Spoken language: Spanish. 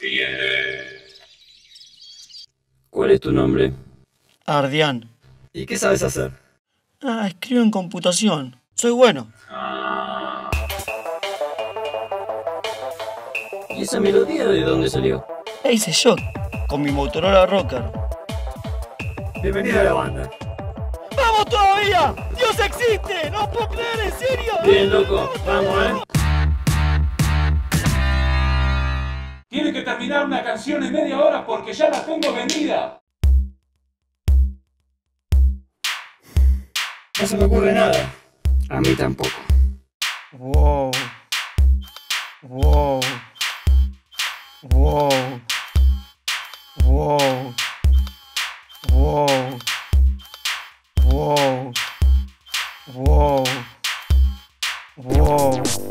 Siguiente. ¿Cuál es tu nombre? Ardián. ¿Y qué sabes hacer? Ah, escribo en computación. Soy bueno. ¿Y esa melodía de dónde salió? La hice yo, con mi Motorola Rocker. Bienvenido a la banda. ¡Vamos todavía! ¡Dios existe! ¡No puedo creer, en serio! Bien, loco. Vamos, ¿eh? una canción en media hora porque ya la tengo vendida. No se me ocurre nada. A mí tampoco. Wow. Wow. Wow. Wow. Wow. Wow. Wow. Wow.